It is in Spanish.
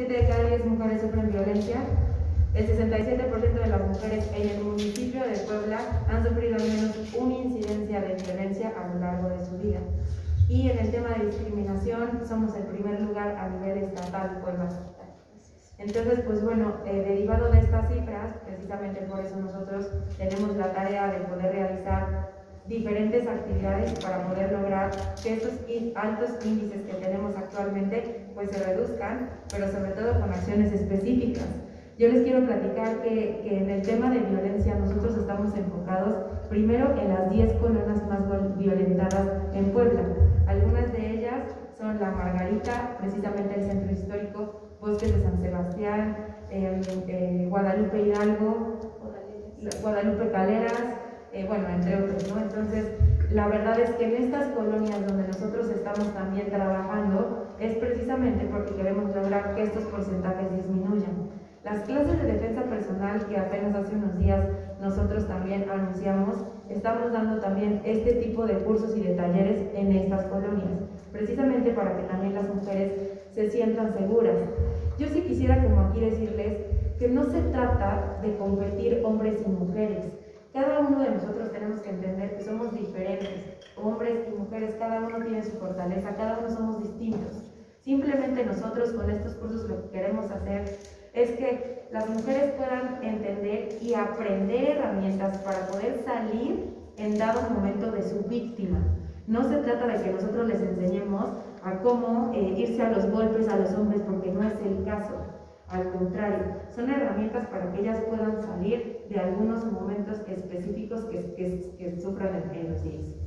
7 de cada 10 mujeres sufren violencia. El 67% de las mujeres en el municipio de Puebla han sufrido al menos una incidencia de violencia a lo largo de su vida. Y en el tema de discriminación somos el primer lugar a nivel estatal Puebla. Entonces, pues bueno, eh, derivado de estas cifras, precisamente por eso nosotros tenemos la tarea de poder realizar diferentes actividades para poder lograr que estos altos índices que tenemos actualmente pues se reduzcan, pero sobre todo con acciones específicas. Yo les quiero platicar que, que, en el tema de violencia nosotros estamos enfocados primero en las 10 colonias más violentadas en Puebla. Algunas de ellas son la Margarita, precisamente el centro histórico, Bosques de San Sebastián, em, eh, Guadalupe Hidalgo, Guadalupe Caleras, eh, bueno, entre otros, ¿no? Entonces, la verdad es que en estas colonias donde nosotros estamos también trabajando es precisamente porque queremos lograr que estos porcentajes disminuyan. Las clases de defensa personal que apenas hace unos días nosotros también anunciamos, estamos dando también este tipo de cursos y de talleres en estas colonias, precisamente para que también las mujeres se sientan seguras. Yo sí quisiera como aquí decirles que no se trata de competir hombres y mujeres. Cada uno de nosotros tenemos que entender que somos diferentes, hombres y mujeres, cada uno tiene su fortaleza, cada uno somos distintos. Simplemente nosotros con estos cursos lo que queremos hacer es que las mujeres puedan entender y aprender herramientas para poder salir en dado momento de su víctima. No se trata de que nosotros les enseñemos a cómo eh, irse a los golpes a los hombres, porque no es el caso. Al contrario, son herramientas para que ellas puedan salir de algunos momentos específicos que, que, sufran en, en los días.